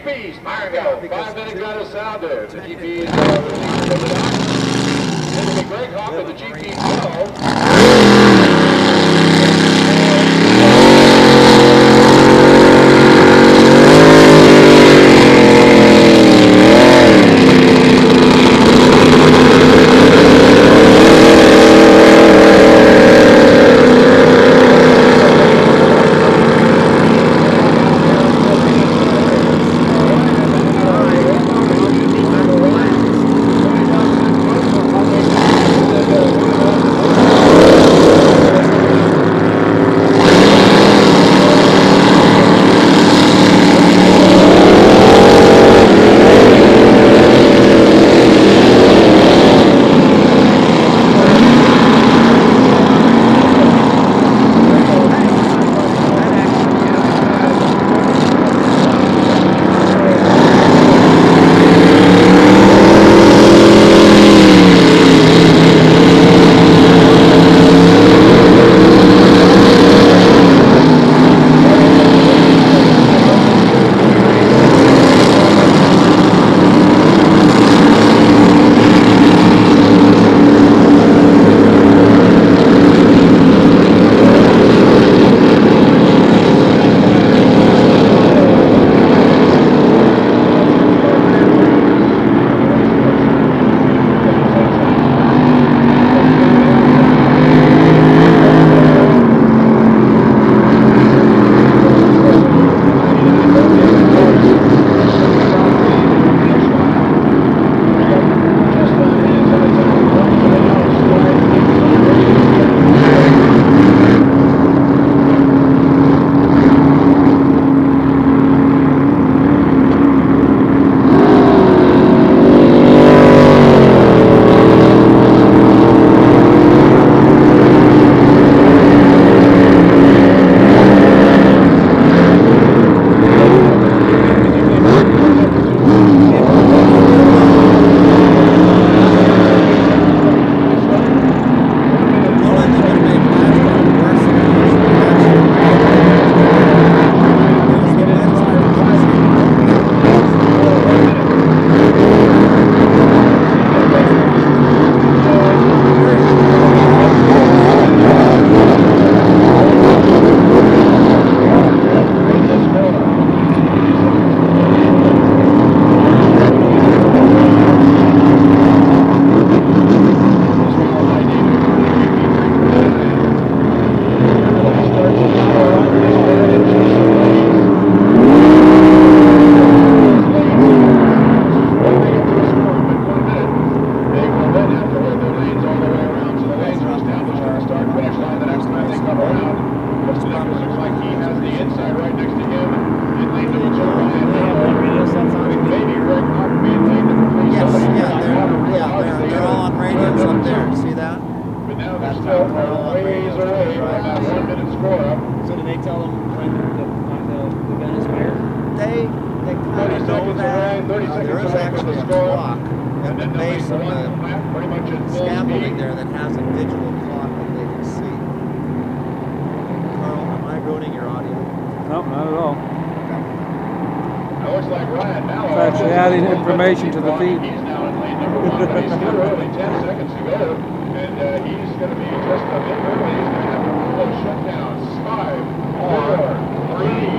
GPs, fire. Five minute gun of sounder. The GPs uh, Greg Hawk of the GP 12. Uh, there is actually a clock at the base of the scaffolding there that has a digital clock that they can see. Carl, am I ruining your audio? No, nope, not at all. It looks like Ryan now. It's actually adding information to the feed. He's now in lane number one, but he's still only 10 seconds to go. And uh, he's going to be just a bit early. He's going to have a full shutdown. Five, four, three,